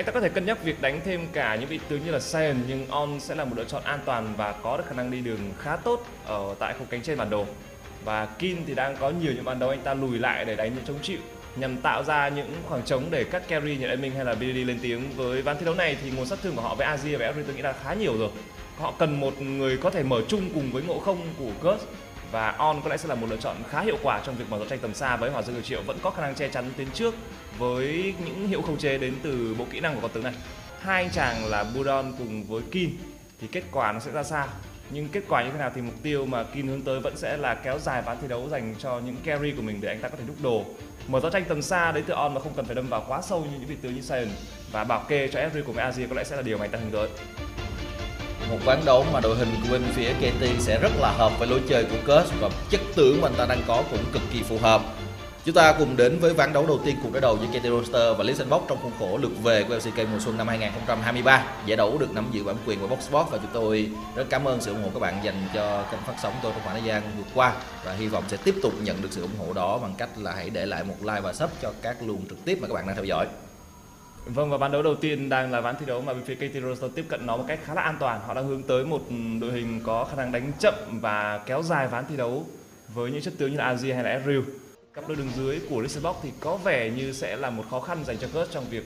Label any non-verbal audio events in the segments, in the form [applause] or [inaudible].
Anh ta có thể cân nhắc việc đánh thêm cả những vị tướng như là Sion, nhưng On sẽ là một lựa chọn an toàn và có được khả năng đi đường khá tốt ở tại khung cánh trên bản đồ. Và Kin thì đang có nhiều những bàn đấu anh ta lùi lại để đánh những chống chịu, nhằm tạo ra những khoảng trống để các carry như Minh hay là BD lên tiếng. Với ván thi đấu này thì nguồn sát thương của họ với Azir và Ezreal tôi nghĩ là khá nhiều rồi. Họ cần một người có thể mở chung cùng với ngộ không của Ghost và On có lẽ sẽ là một lựa chọn khá hiệu quả trong việc mở rộng tranh tầm xa với hỏa dương hiệu triệu. Vẫn có khả năng che chắn tiến trước với những hiệu khống chế đến từ bộ kỹ năng của con tướng này. Hai anh chàng là Budon cùng với kim, thì kết quả nó sẽ ra sao? Nhưng kết quả như thế nào thì mục tiêu mà kim hướng tới vẫn sẽ là kéo dài ván thi đấu dành cho những carry của mình để anh ta có thể đúc đồ. Mở ra tranh tầm xa đấy từ on mà không cần phải đâm vào quá sâu như những vị tướng như Sion và bảo kê cho Ezreal của Asia có lẽ sẽ là điều mà anh ta hướng tới một ván đấu mà đội hình của bên phía KT sẽ rất là hợp với lối chơi của Curse và chất tướng mà anh ta đang có cũng cực kỳ phù hợp Chúng ta cùng đến với ván đấu đầu tiên cuộc đối đầu giữa KT Roster và Listen Box trong khuôn khổ lượt về của LCK mùa xuân năm 2023. Giải đấu được nắm giữ bản quyền của Boxbox và chúng tôi rất cảm ơn sự ủng hộ các bạn dành cho kênh phát sóng tôi trong khoảng thời gian vừa qua và hy vọng sẽ tiếp tục nhận được sự ủng hộ đó bằng cách là hãy để lại một like và sub cho các luồng trực tiếp mà các bạn đang theo dõi. Vâng và ván đấu đầu tiên đang là ván thi đấu mà bên phía KT Roster tiếp cận nó một cách khá là an toàn. Họ đang hướng tới một đội hình có khả năng đánh chậm và kéo dài ván thi đấu với những chất tướng như là Azir hay là Ezreal. Cặp đôi đường dưới của Lisbox thì có vẻ như sẽ là một khó khăn dành cho Kurt trong việc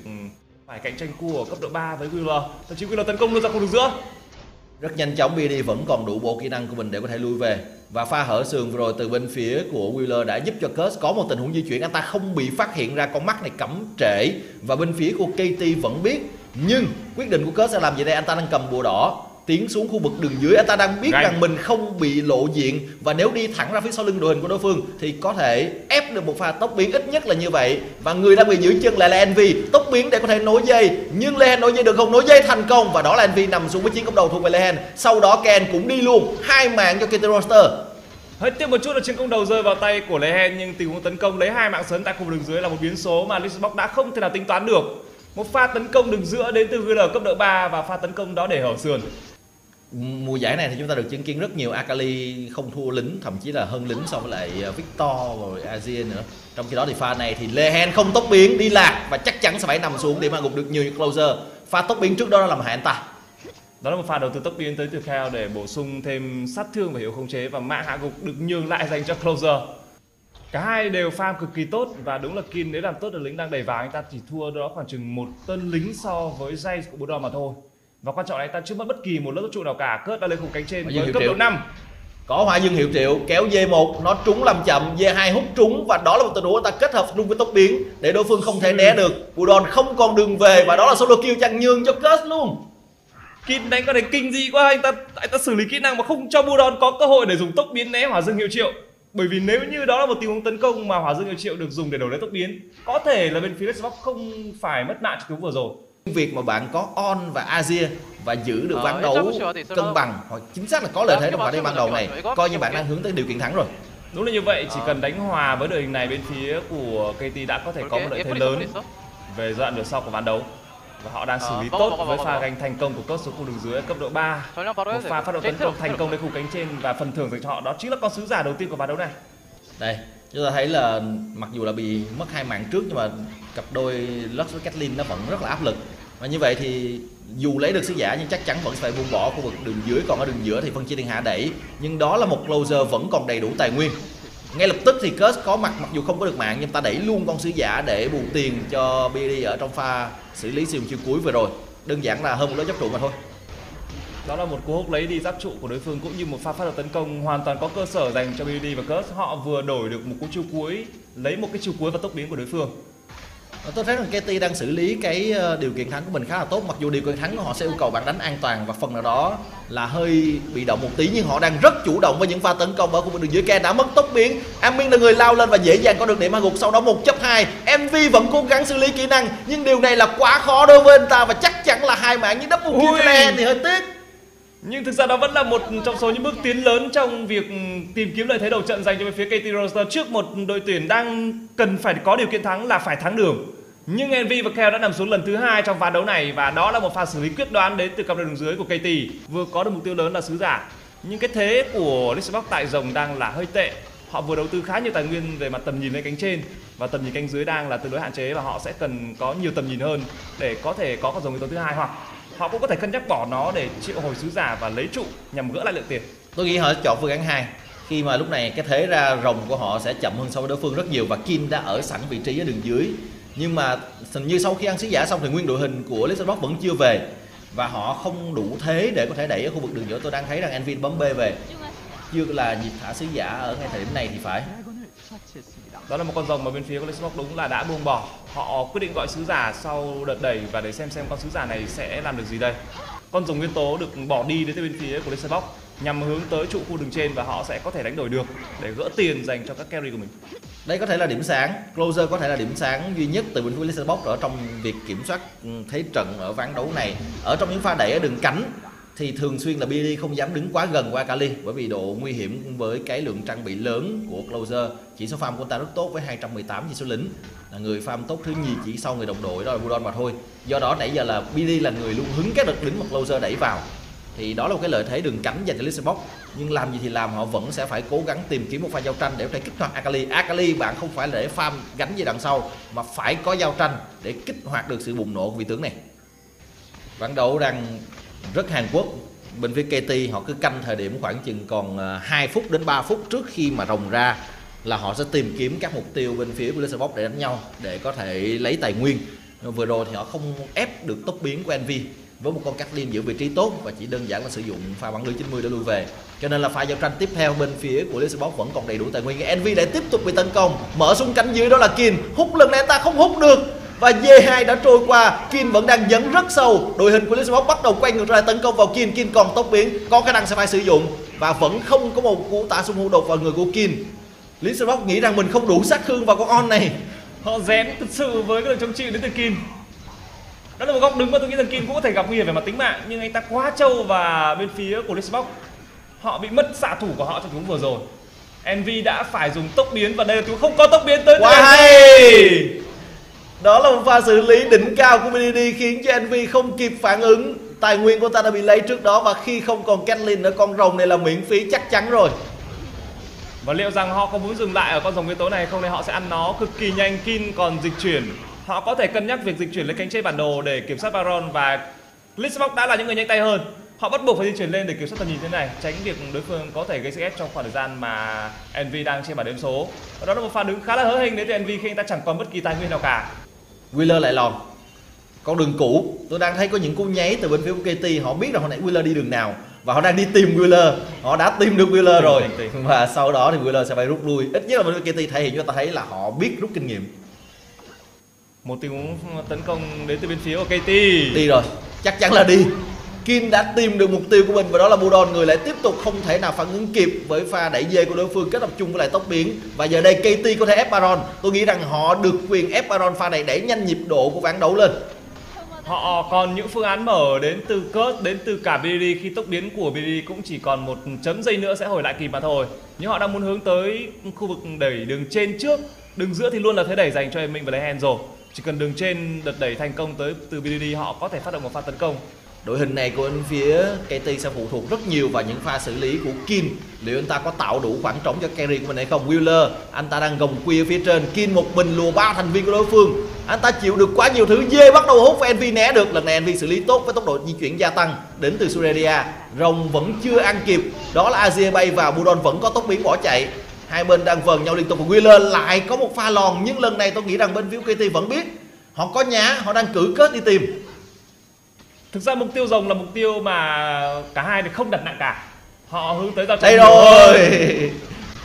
phải cạnh tranh cua ở cấp độ 3 với Wheeler. Thậm chí Wheeler tấn công luôn ra khu đường giữa. Rất nhanh chóng BD vẫn còn đủ bộ kỹ năng của mình để có thể lui về. Và pha hở sườn vừa rồi từ bên phía của Wheeler đã giúp cho Kurtz có một tình huống di chuyển. Anh ta không bị phát hiện ra con mắt này cắm trễ. Và bên phía của KT vẫn biết. Nhưng quyết định của Kurtz sẽ làm gì đây? Anh ta đang cầm bùa đỏ tiến xuống khu vực đường dưới. Anh ta đang biết Ngay. rằng mình không bị lộ diện. Và nếu đi thẳng ra phía sau lưng đội hình của đối phương thì có thể ép được một pha tốc biến. Ít nhất là như vậy. Và người đang bị giữ chân lại là Envy. Tốc biến để có thể nối dây. Nhưng Lehen nối dây được không? Nối dây thành công. Và đó là Envy nằm xuống với chiến công đầu thuộc về Lehen sau đó Ken cũng đi luôn. Hai mạng cho KT Roster Hơi tiếc một chút là chiến công đầu rơi vào tay của Lehen nhưng tình huống tấn công lấy hai mạng sấn tại khu vực đường dưới là một biến số mà Lisbox đã không thể nào tính toán được. Một pha tấn công đường giữa đến từ GL cấp độ 3 và pha tấn công đó để hở sườn mùa giải này thì chúng ta được chứng kiến rất nhiều Akali không thua lính, thậm chí là hơn lính so với lại ờ, Victor rồi Azien nữa. Trong khi đó thì pha này thì Lehen không tốc biến, đi lạc và chắc chắn sẽ phải nằm xuống để mà gục được nhiều closer. Pha tốc biến trước đó là làm hại anh ta. Đó là một pha đầu tư tốc biến tới từ Khao để bổ sung thêm sát thương và hiệu khống chế và mã hạ gục được nhường lại dành cho closer. Cả hai đều farm cực kỳ tốt và đúng là Kim nếu làm tốt được lính đang đẩy vào anh ta chỉ thua đó khoảng chừng một tân lính so với Jay của Bulldog mà thôi và quan trọng là anh ta chưa mất bất kỳ một lớp trụ nào cả. Cớt đã lên khung cánh trên với cấp độ 5 có hỏa dương hiệu triệu kéo D1 nó trúng làm chậm D2 hút trúng và đó là một tình huống ta kết hợp luôn với tốc biến để đối phương không thể né được. Budon không còn đường về và đó là solo kill chặn nhường cho Curse luôn. Kin đánh có đánh kinh dị quá anh ta anh ta xử lý kỹ năng mà không cho Budon có cơ hội để dùng tốc biến né hỏa dương hiệu triệu. Bởi vì nếu như đó là một tình huống tấn công mà hỏa dương hiệu triệu được dùng để đổi lấy tốc biến có thể là bên phía Xbox không phải mất mạng trong vừa rồi việc mà bạn có on và Azir và giữ được ván đấu cân bằng. Hoặc chính xác là có lợi thế trong khoảng ban đầu này. coi như bạn đang hướng tới điều kiện thắng rồi. Đúng là như vậy chỉ cần đánh hòa với đội hình này bên phía của KT đã có thể có một lợi thế lớn về giai đoạn nửa sau của ván đấu. Và họ đang xử lý tốt với pha ganh thành công của cốt số khu đường dưới cấp độ 3 một pha phát động tấn công thành công lên khu cánh trên và phần thưởng dành cho họ đó chính là con sứ giả đầu tiên của ván đấu này. Đây chúng ta thấy là mặc dù là bị mất hai mạng trước nhưng mà cặp đôi Lux với Kathleen nó vẫn rất là áp lực. Và như vậy thì dù lấy được sứ giả nhưng chắc chắn vẫn phải buông bỏ khu vực đường dưới. Còn ở đường giữa thì phân chia thiên hạ đẩy. Nhưng đó là một closer vẫn còn đầy đủ tài nguyên. Ngay lập tức thì Curse có mặt, mặc dù không có được mạng nhưng ta đẩy luôn con sứ giả để bù tiền cho BD ở trong pha xử lý siêu chiêu cuối vừa rồi. Đơn giản là hơn một lớp chấp trụ mà thôi đó là một cú húc lấy đi giáp trụ của đối phương cũng như một pha phát đầu tấn công hoàn toàn có cơ sở dành cho BD và Curse họ vừa đổi được một cú chiêu cuối lấy một cái chiêu cuối và tốc biến của đối phương tôi thấy rằng KT đang xử lý cái điều kiện thắng của mình khá là tốt mặc dù điều kiện thắng của họ sẽ yêu cầu bạn đánh an toàn và phần nào đó là hơi bị động một tí nhưng họ đang rất chủ động với những pha tấn công ở khu vực đường dưới Ken đã mất tốc biến Amin là người lao lên và dễ dàng có được điểm hạ gục sau đó một chấp hai MV vẫn cố gắng xử lý kỹ năng nhưng điều này là quá khó đối với anh ta và chắc chắn là hai mạng như double kill thì hơi tiếc nhưng thực ra đó vẫn là một trong số những bước tiến lớn trong việc tìm kiếm lợi thế đầu trận dành cho phía KT Roster trước một đội tuyển đang cần phải có điều kiện thắng là phải thắng đường. Nhưng Envy và Keo đã nằm xuống lần thứ hai trong ván đấu này và đó là một pha xử lý quyết đoán đến từ cặp đội đường dưới của KT vừa có được mục tiêu lớn là sứ giả. Nhưng cái thế của Lisbox tại rồng đang là hơi tệ họ vừa đầu tư khá nhiều tài nguyên về mặt tầm nhìn lên cánh trên và tầm nhìn cánh dưới đang là tương đối hạn chế và họ sẽ cần có nhiều tầm nhìn hơn để có thể có con rồng yếu tố thứ hai. Hoặc họ cũng có thể cân nhắc bỏ nó để triệu hồi sứ giả và lấy trụ nhằm gỡ lại lượng tiền. Tôi nghĩ họ chọn phương án 2 khi mà lúc này cái thế ra rồng của họ sẽ chậm hơn so với đối phương rất nhiều và Kim đã ở sẵn vị trí ở đường dưới. Nhưng mà hình như sau khi ăn sứ giả xong thì nguyên đội hình của Lisbon vẫn chưa về và họ không đủ thế để có thể đẩy ở khu vực đường giữa. Tôi đang thấy rằng Envin bấm B về chưa là nhịp thả sứ giả ở ngay thời điểm này thì phải. Đó là một con rồng mà bên phía của Lisbon đúng là đã buông bỏ. Họ quyết định gọi sứ giả sau đợt đẩy và để xem xem con sứ giả này sẽ làm được gì đây. Con rồng nguyên tố được bỏ đi đến bên phía của Lisbon nhằm hướng tới trụ khu đường trên và họ sẽ có thể đánh đổi được để gỡ tiền dành cho các carry của mình. Đây có thể là điểm sáng. Closer có thể là điểm sáng duy nhất từ bên phía Lisbon ở trong việc kiểm soát thế trận ở ván đấu này. Ở trong những pha đẩy ở đường cánh thì thường xuyên là BD không dám đứng quá gần qua Kali bởi vì độ nguy hiểm với cái lượng trang bị lớn của Closer. Chỉ số farm của anh ta rất tốt với 218 chỉ số lính. Là người farm tốt thứ nhì, chỉ sau người đồng đội đó là Budon mà thôi. Do đó nãy giờ là BD là người luôn hứng các đợt lính mà Closer đẩy vào. Thì đó là một cái lợi thế đường cánh dành cho Lisbox nhưng làm gì thì làm, họ vẫn sẽ phải cố gắng tìm kiếm một pha giao tranh để có thể kích hoạt Akali. Akali bạn không phải là để farm gánh về đằng sau, mà phải có giao tranh để kích hoạt được sự bùng nổ của vị tướng này. Ván đấu đang rất Hàn Quốc. Bên phía KT họ cứ canh thời điểm khoảng chừng còn ờ, 2 phút đến 3 phút trước khi mà rồng ra là họ sẽ tìm kiếm các mục tiêu bên phía của Blizzard để đánh nhau, để có thể lấy tài nguyên. Vừa rồi thì họ không ép được tốc biến của Envy với một con Kathleen giữ vị trí tốt và chỉ đơn giản là sử dụng pha bắn lưới 90 để lui về. Cho nên là pha giao tranh tiếp theo bên phía của Lisbon vẫn còn đầy đủ tài nguyên. Envy để tiếp tục bị tấn công, mở xuống cánh dưới đó là Kin hút lần này ta không hút được và D2 đã trôi qua. Kin vẫn đang dẫn rất sâu. Đội hình của Lisbon bắt đầu quay ngược ra tấn công vào Kin Kin còn tốc biến có khả năng sẽ phải sử dụng. Và vẫn không có một cú tạ sung hữu đột vào người của Kin Lisbon nghĩ rằng mình không đủ sát thương vào con on này. Họ rén thực sự với cái lực chống chịu đến từ Kin đó là một góc đứng mà tôi nghĩ rằng Kim cũng có thể gặp nguy hiểm về mặt tính mạng nhưng anh ta quá trâu và bên phía của Lisbox họ bị mất xạ thủ của họ trong tiếng vừa rồi. Envy đã phải dùng tốc biến và đây là tiếng không có tốc biến tới hay đó là một pha xử lý đỉnh cao của BDD khiến cho NV không kịp phản ứng. Tài nguyên của ta đã bị lấy trước đó và khi không còn Catlin nữa, con rồng này là miễn phí chắc chắn rồi. Và liệu rằng họ có muốn dừng lại ở con rồng nguyên tố này không? Thì họ sẽ ăn nó cực kỳ nhanh Kin còn dịch chuyển. Họ có thể cân nhắc việc dịch chuyển lên cánh trên bản đồ để kiểm soát Baron và Lisbox đã là những người nhanh tay hơn. Họ bắt buộc phải di chuyển lên để kiểm soát tầm nhìn thế này, tránh việc đối phương có thể gây sức ép trong khoảng thời gian mà Envy đang trên bảng điểm số. Và đó là một pha đứng khá là hớ hình đến từ Envy khi anh ta chẳng còn bất kỳ tài nguyên nào cả. Wheeler lại lòn. Con đường cũ tôi đang thấy có những cú nháy từ bên phía của KT họ biết rằng hồi nãy Wheeler đi đường nào và họ đang đi tìm Wheeler. Họ đã tìm được Wheeler rồi. Và sau đó thì Wheeler sẽ phải rút lui. Ít nhất là bên KT thể hiện cho ta thấy là họ biết rút kinh nghiệm. Một tình huống tấn công đến từ bên phía của KT đi rồi. Chắc chắn là đi Kim đã tìm được mục tiêu của mình và đó là Budon, người lại tiếp tục không thể nào phản ứng kịp với pha đẩy dê của đối phương kết hợp chung với lại tốc biến. Và giờ đây KT có thể ép Baron. Tôi nghĩ rằng họ được quyền ép Baron pha này đẩy nhanh nhịp độ của ván đấu lên. Họ còn những phương án mở đến từ Kurt, đến từ cả Biri. Khi tốc biến của Biri cũng chỉ còn một chấm giây nữa sẽ hồi lại kịp mà thôi. Nhưng họ đang muốn hướng tới khu vực đẩy đường trên trước. Đường giữa thì luôn là thế đẩy dành cho em mình và lấy rồi. Chỉ cần đường trên đợt đẩy thành công tới từ BDD họ có thể phát động một pha tấn công đội hình này của bên phía KT sẽ phụ thuộc rất nhiều vào những pha xử lý của Kim. Liệu anh ta có tạo đủ khoảng trống cho carry của mình hay không? Wheeler, anh ta đang gồng quia phía trên. Kim một mình lùa ba thành viên của đối phương. Anh ta chịu được quá nhiều thứ dê bắt đầu hút và Envy né được. Lần này Envy xử lý tốt với tốc độ di chuyển gia tăng đến từ Surelia rồng vẫn chưa ăn kịp. Đó là Azir bay vào Budon vẫn có tốc biến bỏ chạy. Hai bên đang vần nhau liên tục và Wheeler lại có một pha lòn. Nhưng lần này tôi nghĩ rằng bên phía KT vẫn biết. Họ có nhá, họ đang cử kết đi tìm thực ra mục tiêu rồng là mục tiêu mà cả hai thì không đặt nặng cả. Họ hướng tới giao tranh đây rồi.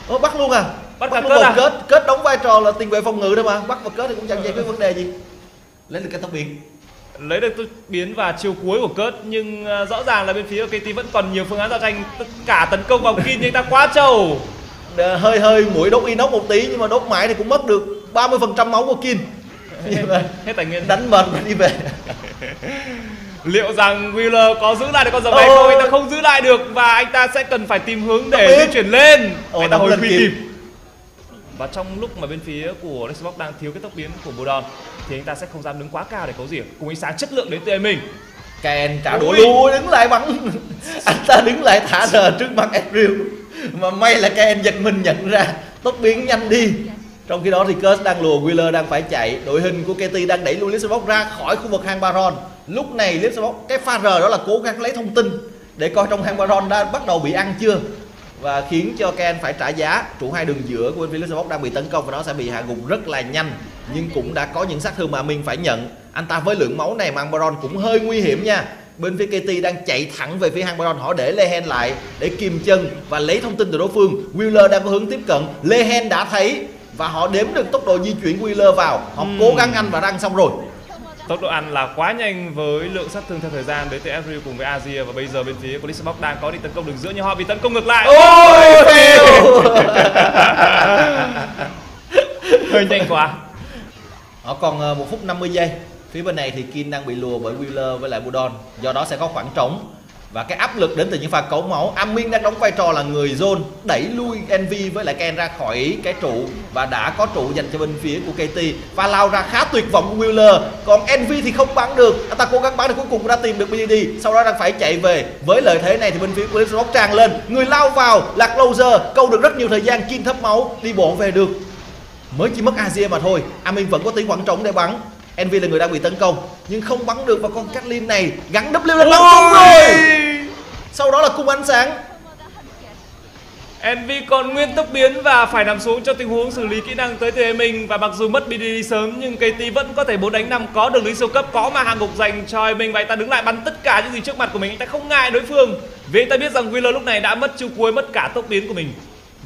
Ồ, bắt luôn à? Bắt, bắt luôn kết, à? kết kết đóng vai trò là tiền vệ phòng ngự thôi mà. Bắt và kết thì cũng chẳng giải quyết vấn đề gì. Lấy được cái tốc biến lấy được biến và chiều cuối của Kurt nhưng uh, rõ ràng là bên phía KT vẫn còn nhiều phương án giao tranh. Tất cả tấn công vào Kin nhưng ta quá trâu. Hơi hơi mũi đốt inox một tí nhưng mà đốt mãi thì cũng mất được 30% máu của Kin. Hết tài nguyên. Đánh mệt đi về liệu rằng Wheeler có giữ lại được con rồng này không? Anh ta không giữ lại được và anh ta sẽ cần phải tìm hướng để di chuyển lên. Ồ, anh ta hồi quy kịp. và trong lúc mà bên phía của Xbox đang thiếu cái tốc biến của Budon thì anh ta sẽ không dám đứng quá cao để cấu rỉa cùng ánh sáng chất lượng đến từ mình. Ken trả đũa lui đứng lại bắn. Anh ta đứng lại thả rờ trước mặt Ezreal mà may là Ken giật mình nhận ra tốc biến nhanh đi. Trong khi đó thì Kurz đang lùa Wheeler đang phải chạy. Đội hình của KT đang đẩy lui Lisbon ra khỏi khu vực hang Baron lúc này Lisbon cái pha R đó là cố gắng lấy thông tin để coi trong hang Baron đã bắt đầu bị ăn chưa. Và khiến cho Ken phải trả giá. Trụ hai đường giữa của bên phía Lisbon đang bị tấn công và nó sẽ bị hạ gục rất là nhanh nhưng cũng đã có những sát thương mà Minh phải nhận. Anh ta với lượng máu này mà Baron cũng hơi nguy hiểm nha. Bên phía KT đang chạy thẳng về phía hang Baron họ để Lehen lại để kìm chân và lấy thông tin từ đối phương. Wheeler đang có hướng tiếp cận. Lehen đã thấy và họ đếm được tốc độ di chuyển Wheeler vào. Họ Ừm. cố gắng ăn và răng xong rồi Tốc độ ăn là quá nhanh với lượng sát thương theo thời gian đến từ Ezreal cùng với Azir và bây giờ bên phía của Lisbox đang có định tấn công đường giữa nhưng họ bị tấn công ngược lại. ôi [laughs] Hơi nhanh quá. Họ còn ờ, 1 phút 50 giây Phía bên này thì Kin đang bị lùa bởi Wheeler với lại Budon Do đó sẽ có khoảng trống và cái áp lực đến từ những pha cấu máu. Amin đang đóng vai trò là người zone, Đẩy lui Envy với lại Ken ra khỏi cái trụ. Và đã có trụ dành cho bên phía của KT Và lao ra khá tuyệt vọng của Wheeler. Còn Envy thì không bắn được. Anh ta cố gắng bắn được cuối cùng đã tìm được BDD Sau đó đang phải chạy về. Với lợi thế này thì bên phía của Lips tràn lên. Người lao vào là Closer, Câu được rất nhiều thời gian chiên thấp máu, Đi bộ về được. Mới chỉ mất Asia mà thôi. Amin vẫn có tiếng khoảng trống để bắn. Envy là người đang bị tấn công nhưng không bắn được và con Kathleen này. Gắn W lên bắn không rồi. Sau đó là cung ánh sáng. Envy còn nguyên tốc biến và phải nằm xuống cho tình huống xử lý kỹ năng tới từ mình. Và mặc dù mất BDD sớm nhưng KT vẫn có thể 4 đánh 5 có được lý siêu cấp có mà hàng ngục dành cho mình. Và anh ta đứng lại bắn tất cả những gì trước mặt của mình anh ta không ngại đối phương. Vì anh ta biết rằng Wheeler lúc này đã mất chiêu cuối mất cả tốc biến của mình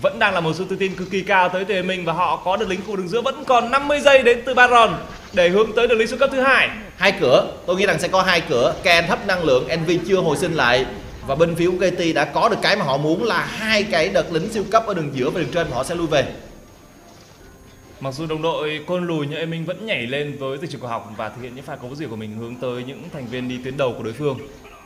vẫn đang là một sự tự tin cực kỳ cao tới từ mình và họ có được lính khu đường giữa. Vẫn còn 50 giây đến từ Baron để hướng tới được lý siêu cấp thứ hai. Hai cửa tôi nghĩ rằng sẽ có hai cửa. Ken thấp năng lượng Envy chưa hồi sinh lại. Và bên phía của KT đã có được cái mà họ muốn là hai cái đợt lính siêu cấp ở đường giữa và đường trên họ sẽ lui về. Mặc dù đồng đội côn lùi nhưng Minh vẫn nhảy lên với từ trường của học và thực hiện những pha cấu rỉa của mình hướng tới những thành viên đi tuyến đầu của đối phương.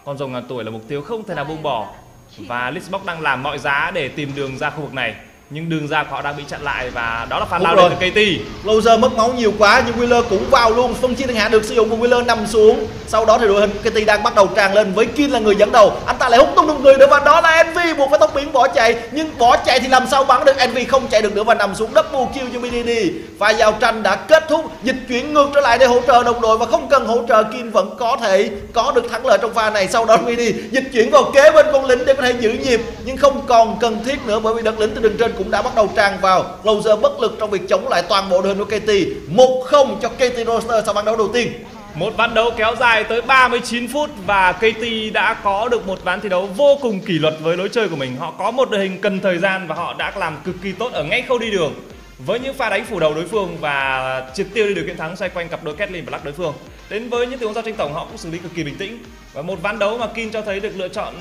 Con rồng ngàn tuổi là mục tiêu không thể nào buông bỏ và Lisbox đang làm mọi giá để tìm đường ra khu vực này. Nhưng đường ra của họ đang bị chặn lại và đó là pha lao đến từ KT. Loser mất máu nhiều quá nhưng Wheeler cũng vào luôn. Phân chia thiên hạ được sử dụng của Wheeler nằm xuống. Sau đó thì đội hình của KT đang bắt đầu tràn lên với Kin là người dẫn đầu. Anh ta lại hút tung được người nữa và đó là Envy buộc phải tốc biến bỏ chạy. Nhưng bỏ chạy thì làm sao bắn được? Envy không chạy được nữa và nằm xuống. Double kill cho BDD và giao tranh đã kết thúc. Dịch chuyển ngược trở lại để hỗ trợ đồng đội và không cần hỗ trợ Kin vẫn có thể có được thắng lợi trong pha này. Sau đó BDD dịch chuyển vào kế bên con lính để có thể giữ nhịp. Nhưng không còn cần thiết nữa bởi vì đợt lính từ đường trên cũng đã bắt đầu tràn vào closer bất lực trong việc chống lại toàn bộ đội hình của KT 1-0 cho KT Roster sau ván đấu đầu tiên Một ván đấu kéo dài tới 39 phút và KT đã có được một ván thi đấu vô cùng kỷ luật với lối chơi của mình. Họ có một đội hình cần thời gian và họ đã làm cực kỳ tốt ở ngay khâu đi đường. Với những pha đánh phủ đầu đối phương và triệt tiêu đi được chiến thắng xoay quanh cặp đôi Kathleen và Lắc đối phương. Đến với những tình huống giao tranh tổng, họ cũng xử lý cực kỳ bình tĩnh. Và một ván đấu mà Kim cho thấy được lựa chọn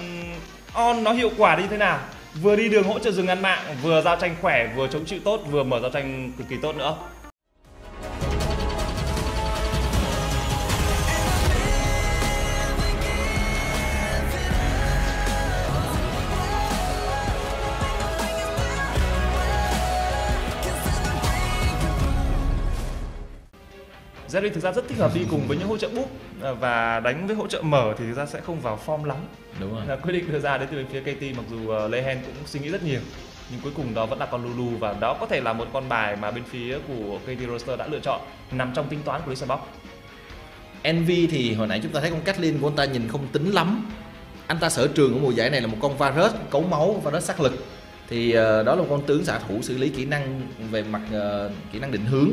on nó hiệu quả như thế nào. Vừa đi đường hỗ trợ rừng ngăn mạng, vừa giao tranh khỏe, vừa chống chịu tốt, vừa mở giao tranh cực kỳ tốt nữa. Zeri thực ra rất thích hợp đi cùng với những hỗ trợ búp à, và đánh với hỗ trợ mở thì thực ra sẽ không vào form lắm. đúng rồi Là quyết định đưa ra đến từ phía KT mặc dù uh, Lehen cũng suy nghĩ rất nhiều nhưng cuối cùng đó vẫn là con Lulu và đó có thể là một con bài mà bên phía của KT Roster đã lựa chọn nằm trong tính toán của Lissabox. Envy thì hồi nãy chúng ta thấy con Kathleen của anh ta nhìn không tính lắm anh ta sở trường của mùa giải này là một con Varus cấu máu Varus sát lực thì ờ, đó là một con tướng xạ thủ xử lý kỹ năng về mặt ờ, kỹ năng định hướng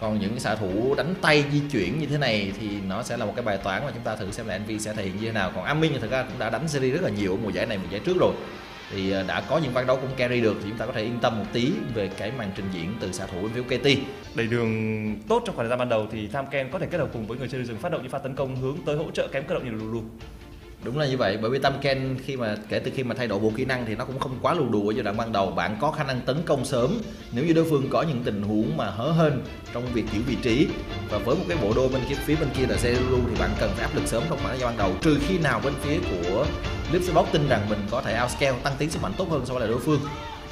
còn những cái xạ thủ đánh tay di chuyển như thế này thì nó sẽ là một cái bài toán mà chúng ta thử xem là Envy sẽ thể hiện như thế nào. Còn Amin thì thực ra cũng đã đánh series rất là nhiều ở mùa giải này, mùa giải trước rồi. Thì ờ, đã có những ván đấu cũng carry được thì chúng ta có thể yên tâm một tí về cái màn trình diễn từ xạ thủ bên phía KT Đầy đường tốt trong khoảng thời gian ban đầu thì Tham Ken có thể kết hợp cùng với người chơi đường rừng phát động những pha tấn công hướng tới hỗ trợ kém cơ động như Lulu. Đúng là như vậy, bởi vì Tâm Ken khi mà kể từ khi mà thay đổi bộ kỹ năng thì nó cũng không quá lù đù ở giai đoạn ban đầu. Bạn có khả năng tấn công sớm nếu như đối phương có những tình huống mà hớ hên trong việc giữ vị trí. Và với một cái bộ đôi bên kia phía bên kia là Zeru thì bạn cần phải áp lực sớm trong khoảng thời ban đầu. Trừ khi nào bên phía của Lipsbox tin rằng mình có thể outscale tăng tiến sức mạnh tốt hơn so với lại đối phương.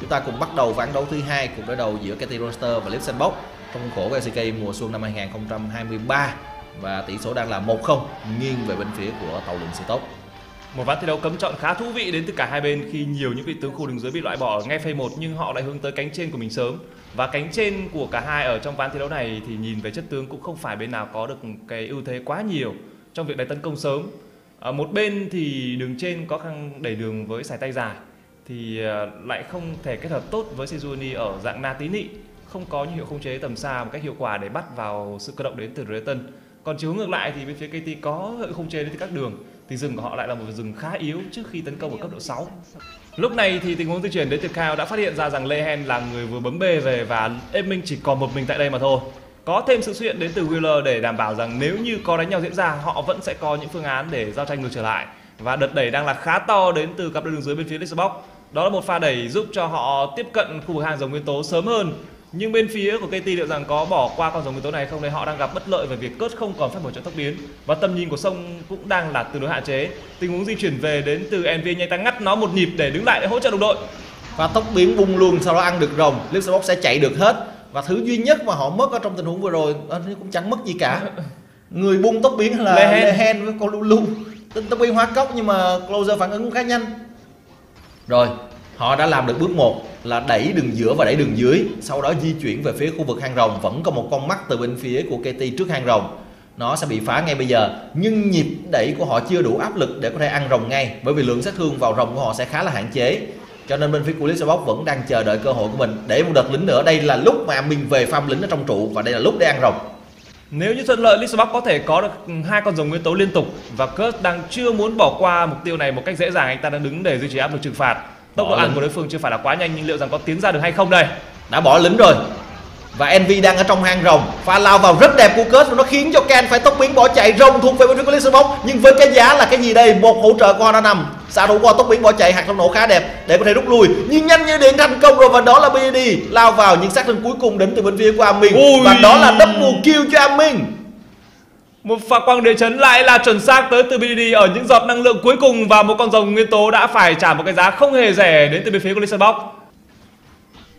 Chúng ta cùng bắt đầu ván đấu thứ hai cuộc đối đầu giữa Katy Roster và Lipsbox trong khuôn khổ LCK mùa xuân năm 2023 và tỷ số đang là 1-0 nghiêng về bên phía của tàu lượng siêu tốc một ván thi đấu cấm chọn khá thú vị đến từ cả hai bên khi nhiều những vị tướng khu đường dưới bị loại bỏ ở ngay phay 1 nhưng họ lại hướng tới cánh trên của mình sớm. Và cánh trên của cả hai ở trong ván thi đấu này thì nhìn về chất tướng cũng không phải bên nào có được cái ưu thế quá nhiều trong việc đánh tấn công sớm. Ở một bên thì đường trên có khăn đẩy đường với sải tay dài, thì ờ, lại không thể kết hợp tốt với Sejuani ở dạng na tí nị không có những hiệu khống chế tầm xa một cách hiệu quả để bắt vào sự cơ động đến từ Drayton. Còn chiều ngược lại thì bên phía KT có hiệu khống chế đến từ các đường thì rừng của họ lại là một rừng khá yếu trước khi tấn công ở cấp độ 6. Lúc này thì tình huống di chuyển đến từ Cao đã phát hiện ra rằng Lehen là người vừa bấm B về và Eming chỉ còn một mình tại đây mà thôi. Có thêm sự xuất hiện đến từ Wheeler để đảm bảo rằng nếu như có đánh nhau diễn ra, họ vẫn sẽ có những phương án để giao tranh ngược trở lại. Và đợt đẩy đang là khá to đến từ cặp đường dưới bên phía Lixbox. Đó là một pha đẩy giúp cho họ tiếp cận khu vực hàng dòng nguyên tố sớm hơn nhưng bên phía của KT liệu rằng có bỏ qua con dòng nguyên tố này không? Đấy họ đang gặp bất lợi về việc cớt không còn phát mở trận tốc biến? Và tầm nhìn của sông cũng đang là tương đối hạn chế. Tình huống di chuyển về đến từ NV nhanh ta ngắt nó một nhịp để đứng lại để hỗ trợ đồng đội. Và tốc biến bung luôn sau đó ăn được rồng. Lixbox sẽ chạy được hết. Và thứ duy nhất mà họ mất ở trong tình huống vừa rồi cũng chẳng mất gì cả. [laughs] Người bung tốc biến là Lehen. Lehen với con Lulu tốc biến hóa cốc nhưng mà closer phản ứng khá nhanh. Rồi họ đã làm được bước 1 là đẩy đường giữa và đẩy đường dưới. Sau đó di chuyển về phía khu vực hang rồng. Vẫn có một con mắt từ bên phía của KT trước hang rồng. Nó sẽ bị phá ngay bây giờ. Nhưng nhịp đẩy của họ chưa đủ áp lực để có thể ăn rồng ngay, bởi vì lượng sát thương vào rồng của họ sẽ khá là hạn chế. Cho nên bên phía của Lixbox vẫn đang chờ đợi cơ hội của mình. Để một đợt lính nữa, đây là lúc mà mình về farm lính ở trong trụ và đây là lúc để ăn rồng. Nếu như thuận lợi Lixbox có thể có được hai con rồng nguyên tố liên tục và Kurt đang chưa muốn bỏ qua mục tiêu này một cách dễ dàng. Anh ta đang đứng để duy trì áp lực trừng phạt tốc độ ăn lính. của đối phương chưa phải là quá nhanh nhưng liệu rằng có tiến ra được hay không đây? Đã bỏ lính rồi. Và Envy đang ở trong hang rồng. Pha lao vào rất đẹp của Curse và nó khiến cho Ken phải tốc biến bỏ chạy rồng thuộc về bên phía của Lixbox nhưng với cái giá là cái gì đây? Một hỗ trợ của đã nằm xạ thủ qua tốc biến bỏ chạy hạt trong nổ khá đẹp để có thể rút lui. Nhưng nhanh như điện thành công rồi và đó là BD lao vào những sát thương cuối cùng đến từ bên phía của Amin. Ui. và đó là double kill cho Amin một pha quang địa chấn lại là chuẩn xác tới từ BDD ở những giọt năng lượng cuối cùng và một con rồng nguyên tố đã phải trả một cái giá không hề rẻ đến từ bên phía của Lisa Box.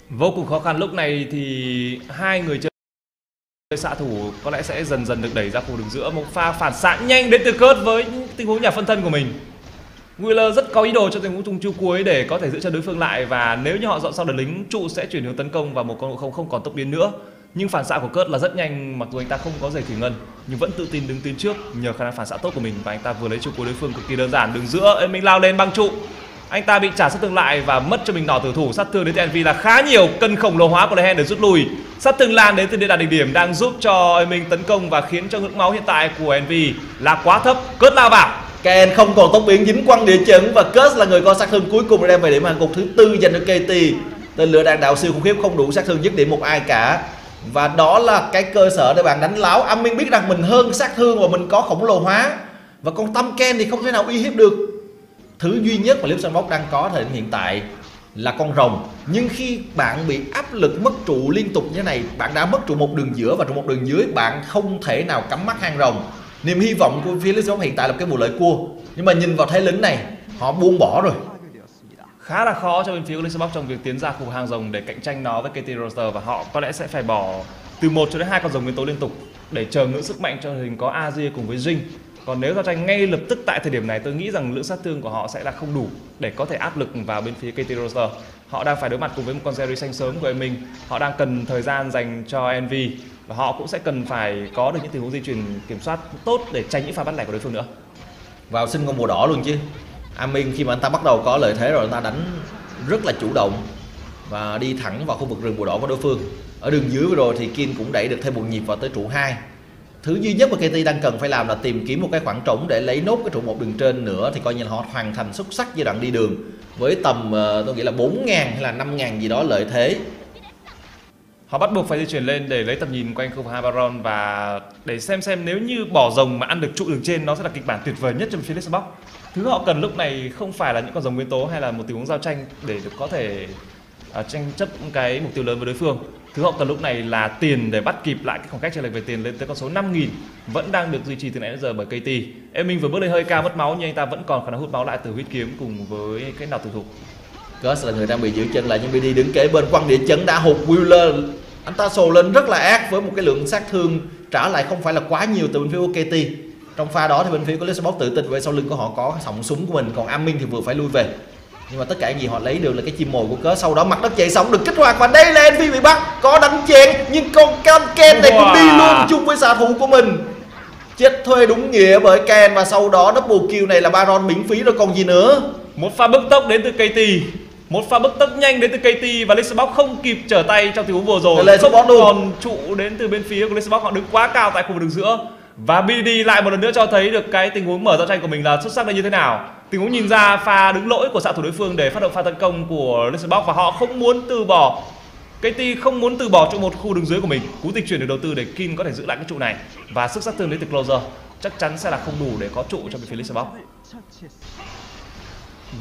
Vô cùng khó khăn lúc này thì hai người chơi xạ thủ có lẽ sẽ dần dần được đẩy ra khu đường giữa một pha phản xạ nhanh đến từ Kurt với tình huống nhà phân thân của mình. Wheeler rất có ý đồ cho tình huống tung chu cuối để có thể giữ chân đối phương lại và nếu như họ dọn xong đợt lính, trụ sẽ chuyển hướng tấn công và một con ngộ không không còn tốc biến nữa nhưng phản xạ của Kurt là rất nhanh mặc dù anh ta không có giày thủy ngân nhưng vẫn tự tin đứng tuyến trước nhờ khả năng phản xạ tốt của mình và anh ta vừa lấy trụ của đối phương cực kỳ đơn giản đường giữa Ê, mình lao lên băng trụ. Anh ta bị trả sát thương lại và mất cho mình nỏ tử thủ. Sát thương đến từ NV là khá nhiều cân khổng lồ hóa của Lehen để rút lui. Sát thương lan đến từ địa đạt đỉnh điểm đang giúp cho mình tấn công và khiến cho ngưỡng máu hiện tại của NV là quá thấp. Cớt lao vào. Ken không còn tốc biến dính quăng địa chấn và Kurt là người có sát thương cuối cùng để đem về điểm hàng cục thứ tư dành cho KT tên lửa đạn đạo siêu khủng khiếp không đủ sát thương dứt điểm một ai cả và đó là cái cơ sở để bạn đánh láo. Amin biết rằng mình hơn sát thương và mình có khổng lồ hóa. Và con tâm Ken thì không thể nào uy hiếp được. Thứ duy nhất mà Liễu Sandbox đang có thời điểm hiện tại là con rồng. Nhưng khi bạn bị áp lực mất trụ liên tục như thế này, bạn đã mất trụ một đường giữa và trụ một đường dưới, bạn không thể nào cắm mắt hang rồng. Niềm hy vọng của phía Liễu Sandbox hiện tại là cái vụ lợi cua. Nhưng mà nhìn vào thế lính này, họ buông bỏ rồi khá là khó cho bên phía của trong việc tiến ra khu hàng rồng để cạnh tranh nó với KT Roster và họ có lẽ sẽ phải bỏ từ một cho đến hai con rồng nguyên tố liên tục để chờ ngưỡng sức mạnh cho hình có Azir cùng với Jing. Còn nếu giao tranh ngay lập tức tại thời điểm này, tôi nghĩ rằng lượng sát thương của họ sẽ là không đủ để có thể áp lực vào bên phía KT Roster. Họ đang phải đối mặt cùng với một con Jerry xanh sớm của mình. Họ đang cần thời gian dành cho NV và họ cũng sẽ cần phải có được những tình huống di chuyển kiểm soát tốt để tránh những pha bắt lẻ của đối phương nữa. vào xin con bùa đỏ luôn chứ Amin khi mà anh ta bắt đầu có lợi thế rồi, anh ta đánh rất là chủ động và đi thẳng vào khu vực rừng bùa đỏ của đối phương. Ở đường dưới vừa rồi thì Kim cũng đẩy được thêm một nhịp vào tới trụ 2 thứ duy nhất mà KT đang cần phải làm là tìm kiếm một cái khoảng trống để lấy nốt cái trụ một đường trên nữa, thì coi như là họ hoàn thành xuất sắc giai đoạn đi đường với tầm ờ, tôi nghĩ là 4.000 hay là 5.000 gì đó lợi thế. Họ bắt buộc phải di chuyển lên để lấy tầm nhìn quanh khu vực Habaron và để xem xem nếu như bỏ rồng mà ăn được trụ đường trên nó sẽ là kịch bản tuyệt vời nhất trong Felix Box. Thứ họ cần lúc này không phải là những con rồng nguyên tố hay là một tình huống giao tranh để được có thể uh, tranh chấp cái mục tiêu lớn với đối phương. Thứ họ cần lúc này là tiền để bắt kịp lại cái khoảng cách chênh lệch về tiền lên tới con số 5.000 vẫn đang được duy trì từ nãy đến giờ bởi KT. Em mình vừa bước lên hơi cao mất máu nhưng anh ta vẫn còn khả năng hút máu lại từ huyết kiếm cùng với cái nào tử thủ. Gus là người đang bị giữ chân lại nhưng BD đứng kế bên quăng địa chấn đã hụt Wheeler anh ta sồ lên rất là ác với một cái lượng sát thương trả lại không phải là quá nhiều từ bên phía của KT trong pha đó thì bên phía của Lisbon tự tin với sau lưng của họ có sòng súng của mình còn Amin thì vừa phải lui về. Nhưng mà tất cả những gì họ lấy được là cái chim mồi của cớ. Sau đó mặt đất chạy sóng được kích hoạt và đây là Envy bị bắt. Có đánh chèn nhưng con con Ken này cũng đi luôn chung với xạ thủ của mình. Chết thuê đúng nghĩa bởi Ken và sau đó double kill này là Baron miễn phí rồi còn gì nữa. Một pha bức tốc đến từ KT một pha bức tốc nhanh đến từ KT và Lisbon không kịp trở tay trong tình huống vừa rồi. Luôn. còn trụ đến từ bên phía của Lisbon họ đứng quá cao tại khu vực đường giữa. Và BDD lại một lần nữa cho thấy được cái tình huống mở giao tranh của mình là xuất sắc đến như thế nào. Tình huống nhìn ra pha đứng lỗi của xạ thủ đối phương để phát động pha tấn công của Lisbon và họ không muốn từ bỏ. KT không muốn từ bỏ trụ một khu đường dưới của mình. Cú dịch chuyển được đầu tư để Kin có thể giữ lại cái trụ này. Và sức sát thương đến từ Closer chắc chắn sẽ là không đủ để có trụ cho bên phía Lisbon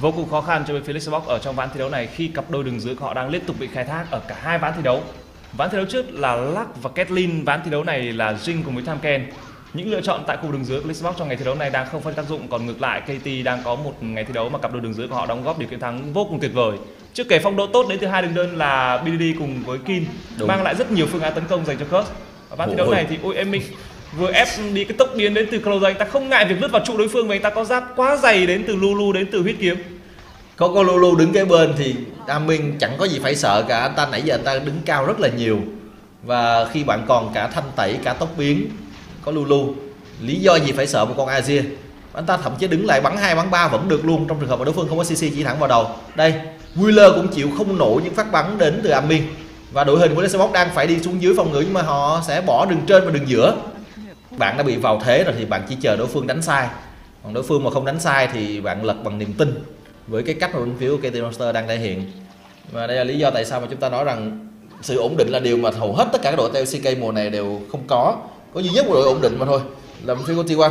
vô cùng khó khăn cho bên phía Lisbon ở trong ván thi đấu này khi cặp đôi đường dưới của họ đang liên tục bị khai thác ở cả hai ván thi đấu. Ván thi đấu trước là Luck và Kathleen, ván thi đấu này là Jing cùng với Tamken. Những lựa chọn tại khu đường dưới của trong ngày thi đấu này đang không phát tác dụng, còn ngược lại KT đang có một ngày thi đấu mà cặp đôi đường dưới của họ đóng góp điều kiện thắng vô cùng tuyệt vời. Chưa kể phong độ tốt đến từ hai đường đơn là BDD cùng với Kin Đúng. mang lại rất nhiều phương án tấn công dành cho Curse. Ở ván thi đấu này thì ôi em mình vừa ép đi cái tốc biến đến từ Closer anh ta không ngại việc lướt vào trụ đối phương và anh ta có giáp quá dày đến từ Lulu đến từ huyết kiếm. Có con Lulu đứng kế bên thì Amin chẳng có gì phải sợ cả. Anh ta nãy giờ anh ta đứng cao rất là nhiều. Và khi bạn còn cả thanh tẩy, cả tốc biến, có Lulu. Lý do gì phải sợ một con Azir anh ta thậm chí đứng lại bắn hai, bắn ba vẫn được luôn. Trong trường hợp mà đối phương không có CC chỉ thẳng vào đầu. Đây, Wheeler cũng chịu không nổi những phát bắn đến từ Amin và đội hình của Lesbos đang phải đi xuống dưới phòng ngự, nhưng mà họ sẽ bỏ đường trên và đường giữa bạn đã bị vào thế rồi thì bạn chỉ chờ đối phương đánh sai. Còn đối phương mà không đánh sai thì bạn lật bằng niềm tin với cái cách mà bên phía của KT Monster đang thể hiện. Và đây là lý do tại sao mà chúng ta nói rằng sự ổn định là điều mà hầu hết tất cả các đội TLCK mùa này đều không có. Có duy nhất một đội ổn định mà thôi là bên phía của T1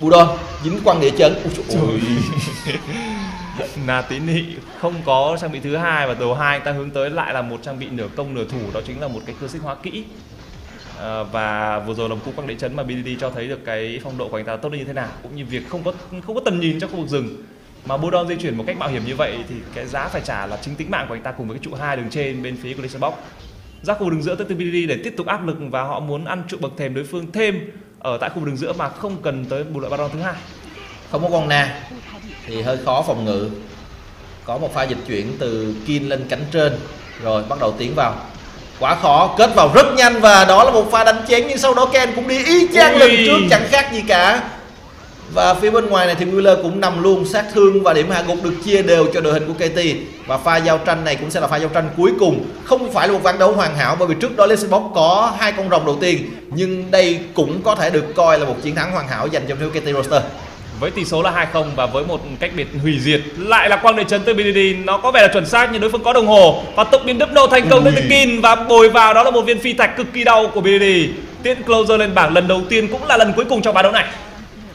Budon dính quăng địa chân Ui, trời. [laughs] Ơi. Na tín nghị không có trang bị thứ hai và đầu hai. Ta hướng tới lại là một trang bị nửa công nửa thủ. Đó chính là một cái cơ xích hóa kỹ Ờ, và vừa rồi là một cú quăng địa chấn mà BDD cho thấy được cái phong độ của anh ta tốt như thế nào, cũng như việc không có không có tầm nhìn trong khu vực rừng. Mà Budon di chuyển một cách mạo hiểm như vậy thì cái giá phải trả là chính tính mạng của anh ta cùng với cái trụ hai đường trên bên phía của Leicester Box. Ra khu vực đường giữa tới từ BDD để tiếp tục áp lực và họ muốn ăn trụ bậc thềm đối phương thêm ở tại khu vực đường giữa mà không cần tới bù lợi Baron thứ hai. Không có con na, thì hơi khó phòng ngự. Có một pha dịch chuyển từ Kin lên cánh trên, rồi bắt đầu tiến vào quá khó kết vào rất nhanh và đó là một pha đánh chén nhưng sau đó Ken cũng đi y chang Ui. lần trước chẳng khác gì cả. Và phía bên ngoài này thì Wheeler cũng nằm luôn sát thương và điểm hạ gục được chia đều cho đội hình của KT và pha giao tranh này cũng sẽ là pha giao tranh cuối cùng. Không phải là một ván đấu hoàn hảo bởi vì trước đó Lexbox có hai con rồng đầu tiên nhưng đây cũng có thể được coi là một chiến thắng hoàn hảo dành cho KT roster với tỷ số là 2-0 và với một cách biệt hủy diệt lại là quang địa chấn từ BDD nó có vẻ là chuẩn xác nhưng đối phương có đồng hồ. Và tục biến đúp nô thành công tới từ Kin và bồi vào. Đó là một viên phi thạch cực kỳ đau của BDD tiễn closer lên bảng lần đầu tiên cũng là lần cuối cùng trong ván đấu này.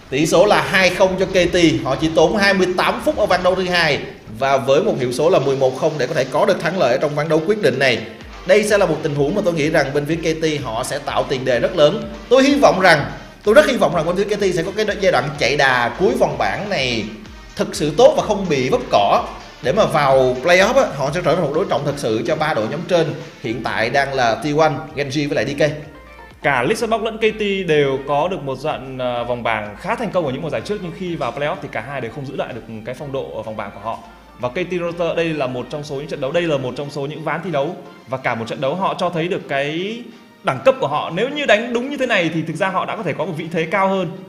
Tỷ số là 2-0 cho KT, họ chỉ tốn 28 phút ở ván đấu thứ hai. Và với một hiệu số là 11-0 để có thể có được thắng lợi trong ván đấu quyết định này. Đây sẽ là một tình huống mà tôi nghĩ rằng bên phía KT họ sẽ tạo tiền đề rất lớn. Tôi hy vọng rằng, tôi rất hy vọng rằng Wonder Kitty sẽ có cái giai đoạn chạy đà cuối vòng bảng này thực sự tốt và không bị vấp cỏ. Để mà vào playoff á, họ sẽ trở thành một đối trọng thật sự cho ba đội nhóm trên. Hiện tại đang là T1, Genji với lại DK. cả Lissabox lẫn KT đều có được một đoạn à, vòng bảng khá thành công ở những mùa giải trước nhưng khi vào playoff thì cả hai đều không giữ lại được cái phong độ ở vòng bảng của họ. Và KT Rotor đây là một trong số những trận đấu đây là một trong số những ván thi đấu. Và cả một trận đấu họ cho thấy được cái đẳng cấp của họ. Nếu như đánh đúng như thế này thì thực ra họ đã có thể có một vị thế cao hơn.